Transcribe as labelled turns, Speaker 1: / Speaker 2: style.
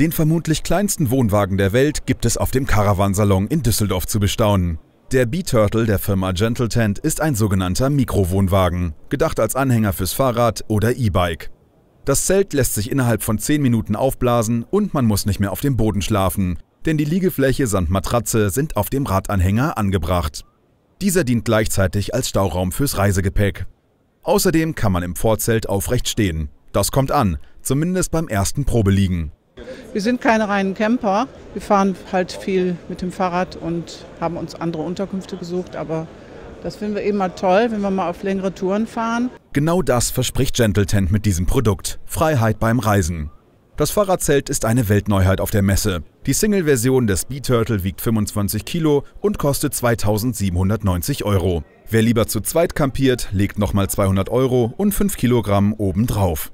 Speaker 1: Den vermutlich kleinsten Wohnwagen der Welt gibt es auf dem Caravansalon in Düsseldorf zu bestaunen. Der B-Turtle der Firma Gentle Tent ist ein sogenannter Mikrowohnwagen, gedacht als Anhänger fürs Fahrrad oder E-Bike. Das Zelt lässt sich innerhalb von 10 Minuten aufblasen und man muss nicht mehr auf dem Boden schlafen, denn die Liegefläche samt Matratze sind auf dem Radanhänger angebracht. Dieser dient gleichzeitig als Stauraum fürs Reisegepäck. Außerdem kann man im Vorzelt aufrecht stehen. Das kommt an, zumindest beim ersten Probeliegen.
Speaker 2: Wir sind keine reinen Camper. Wir fahren halt viel mit dem Fahrrad und haben uns andere Unterkünfte gesucht, aber das finden wir eben mal toll, wenn wir mal auf längere Touren fahren.
Speaker 1: Genau das verspricht Gentle Tent mit diesem Produkt. Freiheit beim Reisen. Das Fahrradzelt ist eine Weltneuheit auf der Messe. Die Single-Version des B-Turtle wiegt 25 Kilo und kostet 2790 Euro. Wer lieber zu zweit kampiert, legt nochmal 200 Euro und 5 Kilogramm obendrauf.